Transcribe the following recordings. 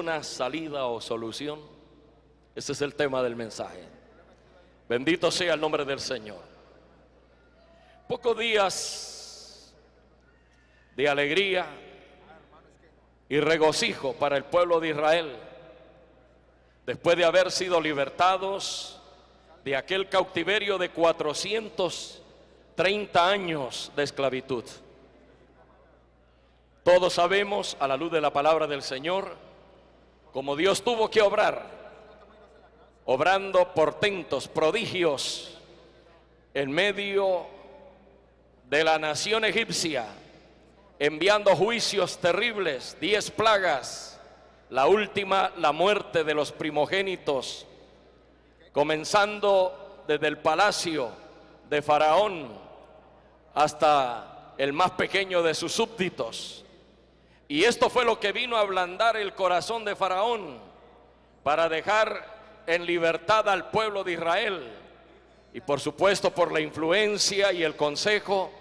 una salida o solución? Ese es el tema del mensaje. Bendito sea el nombre del Señor. Pocos días de alegría y regocijo para el pueblo de Israel, después de haber sido libertados de aquel cautiverio de 430 años de esclavitud. Todos sabemos, a la luz de la palabra del Señor, como Dios tuvo que obrar, obrando portentos, prodigios, en medio de la nación egipcia, enviando juicios terribles, diez plagas, la última, la muerte de los primogénitos, comenzando desde el palacio de Faraón hasta el más pequeño de sus súbditos. Y esto fue lo que vino a ablandar el corazón de Faraón para dejar en libertad al pueblo de Israel. Y por supuesto por la influencia y el consejo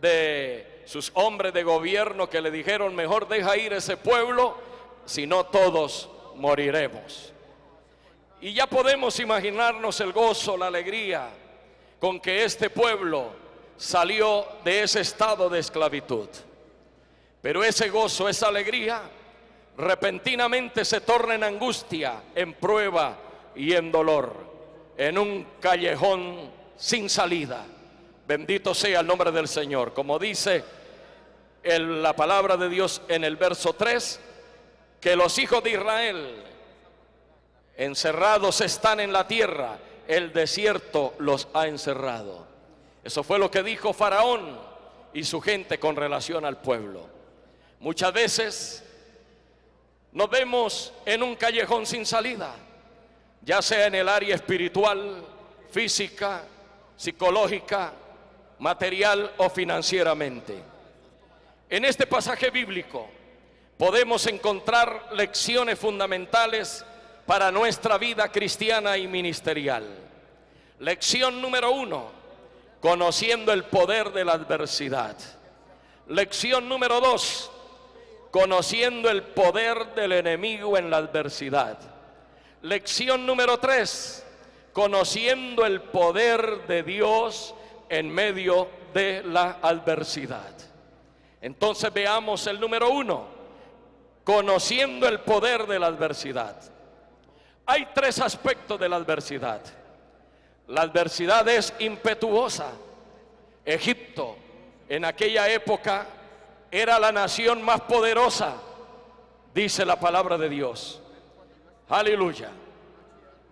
de sus hombres de gobierno que le dijeron, mejor deja ir ese pueblo, si no todos moriremos. Y ya podemos imaginarnos el gozo, la alegría con que este pueblo salió de ese estado de esclavitud. Pero ese gozo, esa alegría, repentinamente se torna en angustia, en prueba y en dolor, en un callejón sin salida. Bendito sea el nombre del Señor. Como dice la palabra de Dios en el verso 3, que los hijos de Israel encerrados están en la tierra, el desierto los ha encerrado. Eso fue lo que dijo Faraón y su gente con relación al pueblo. Muchas veces nos vemos en un callejón sin salida, ya sea en el área espiritual, física, psicológica, material o financieramente. En este pasaje bíblico podemos encontrar lecciones fundamentales para nuestra vida cristiana y ministerial. Lección número uno, conociendo el poder de la adversidad. Lección número dos, conociendo el poder del enemigo en la adversidad. Lección número tres, conociendo el poder de Dios en medio de la adversidad. Entonces veamos el número uno, conociendo el poder de la adversidad. Hay tres aspectos de la adversidad. La adversidad es impetuosa. Egipto en aquella época era la nación más poderosa, dice la palabra de Dios. Aleluya.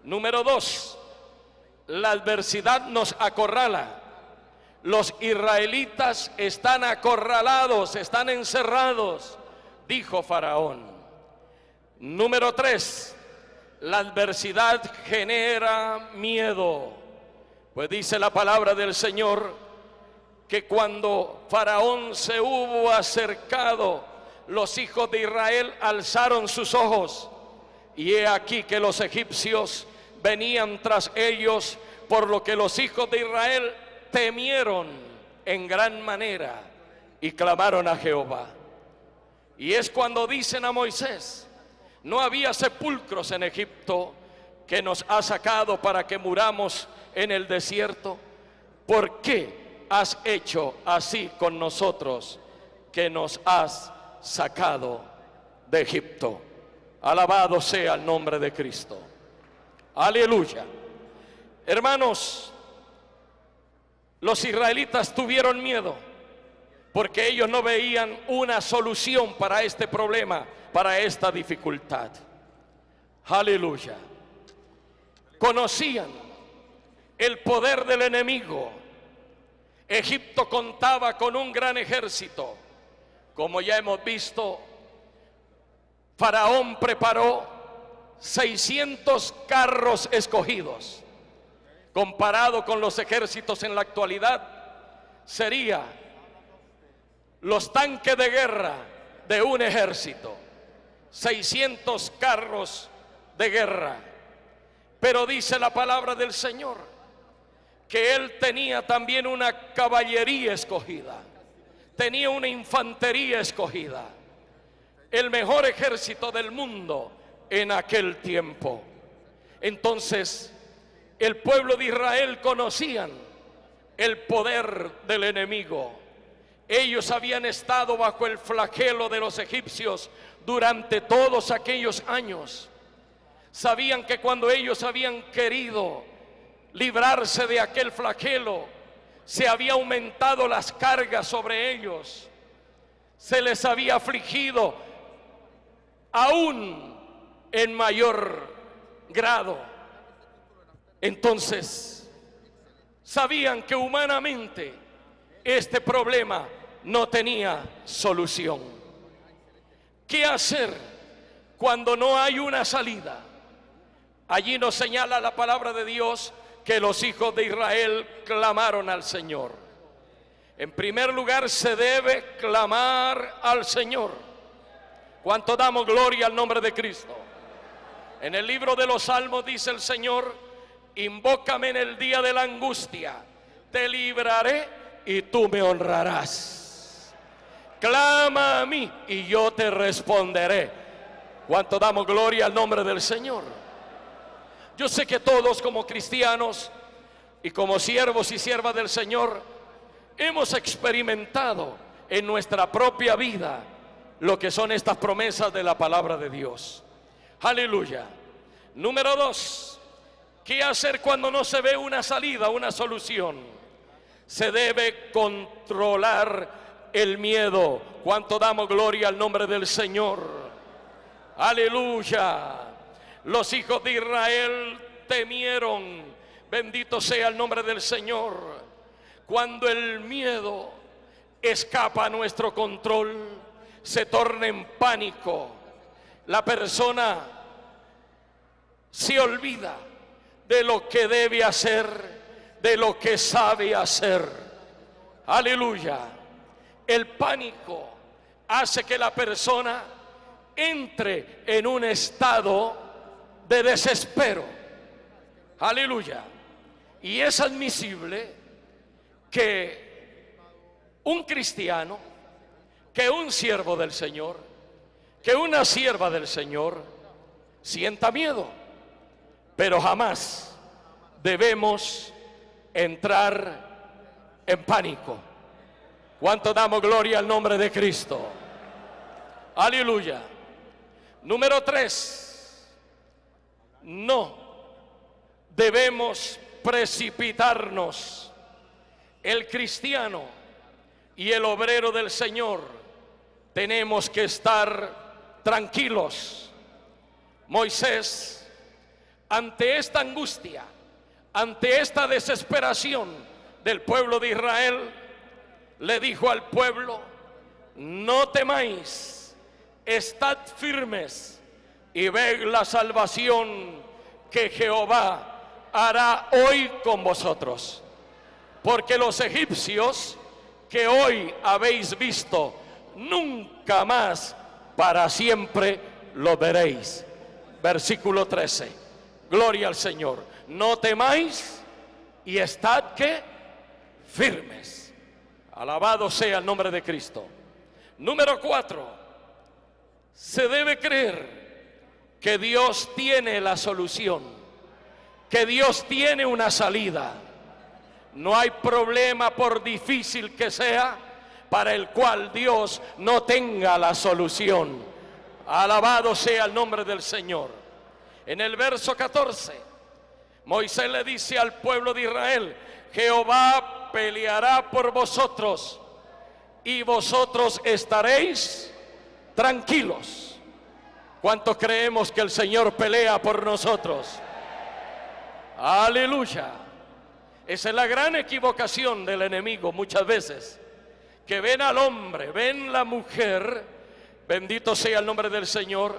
Número dos, la adversidad nos acorrala. Los israelitas están acorralados, están encerrados, dijo Faraón. Número tres, la adversidad genera miedo. Pues dice la palabra del Señor que cuando Faraón se hubo acercado, los hijos de Israel alzaron sus ojos y he aquí que los egipcios venían tras ellos, por lo que los hijos de Israel temieron en gran manera y clamaron a Jehová. Y es cuando dicen a Moisés, no había sepulcros en Egipto que nos ha sacado para que muramos en el desierto. ¿Por qué? Has hecho así con nosotros que nos has sacado de Egipto. Alabado sea el nombre de Cristo. Aleluya. Hermanos, los israelitas tuvieron miedo porque ellos no veían una solución para este problema, para esta dificultad. Aleluya. Conocían el poder del enemigo Egipto contaba con un gran ejército. Como ya hemos visto, Faraón preparó 600 carros escogidos. Comparado con los ejércitos en la actualidad, sería los tanques de guerra de un ejército. 600 carros de guerra. Pero dice la palabra del Señor que él tenía también una caballería escogida, tenía una infantería escogida. el mejor ejército del mundo en aquel tiempo. Entonces, el pueblo de Israel conocían el poder del enemigo. Ellos habían estado bajo el flagelo de los egipcios durante todos aquellos años. Sabían que cuando ellos habían querido librarse de aquel flagelo, se había aumentado las cargas sobre ellos. Se les había afligido aún en mayor grado. Entonces, sabían que humanamente este problema no tenía solución. ¿Qué hacer cuando no hay una salida? Allí nos señala la palabra de Dios que los hijos de Israel clamaron al Señor. En primer lugar se debe clamar al Señor. ¿Cuánto damos gloria al nombre de Cristo? En el libro de los Salmos dice el Señor, invócame en el día de la angustia, te libraré y tú me honrarás. Clama a mí y yo te responderé. ¿Cuánto damos gloria al nombre del Señor? Yo sé que todos como cristianos y como siervos y siervas del Señor hemos experimentado en nuestra propia vida lo que son estas promesas de la palabra de Dios. Aleluya. Número dos, ¿qué hacer cuando no se ve una salida, una solución? Se debe controlar el miedo. ¿Cuánto damos gloria al nombre del Señor? Aleluya. Los hijos de Israel temieron. Bendito sea el nombre del Señor. Cuando el miedo escapa a nuestro control, se torna en pánico. La persona se olvida de lo que debe hacer, de lo que sabe hacer. Aleluya. El pánico hace que la persona entre en un estado de desespero. Aleluya. Y es admisible que un cristiano, que un siervo del Señor, que una sierva del Señor sienta miedo, pero jamás debemos entrar en pánico. ¿Cuánto damos gloria al nombre de Cristo? Aleluya. Número tres no debemos precipitarnos. El cristiano y el obrero del Señor tenemos que estar tranquilos. Moisés, ante esta angustia, ante esta desesperación del pueblo de Israel, le dijo al pueblo, no temáis, estad firmes y ve la salvación que Jehová hará hoy con vosotros. Porque los egipcios que hoy habéis visto, nunca más para siempre lo veréis. Versículo 13. Gloria al Señor. No temáis y estad que firmes. Alabado sea el nombre de Cristo. Número 4. Se debe creer que Dios tiene la solución, que Dios tiene una salida. No hay problema por difícil que sea para el cual Dios no tenga la solución. Alabado sea el nombre del Señor. En el verso 14, Moisés le dice al pueblo de Israel, Jehová peleará por vosotros y vosotros estaréis tranquilos. ¿Cuántos creemos que el Señor pelea por nosotros? Aleluya. Esa es la gran equivocación del enemigo muchas veces. Que ven al hombre, ven la mujer, bendito sea el nombre del Señor,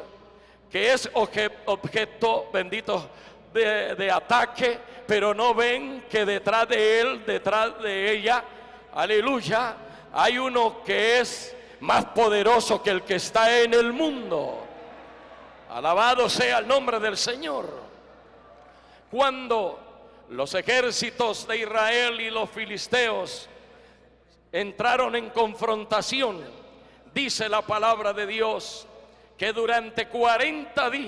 que es objeto, bendito, de, de ataque, pero no ven que detrás de él, detrás de ella, aleluya, hay uno que es más poderoso que el que está en el mundo. Alabado sea el nombre del Señor. Cuando los ejércitos de Israel y los filisteos entraron en confrontación, dice la palabra de Dios que durante 40 días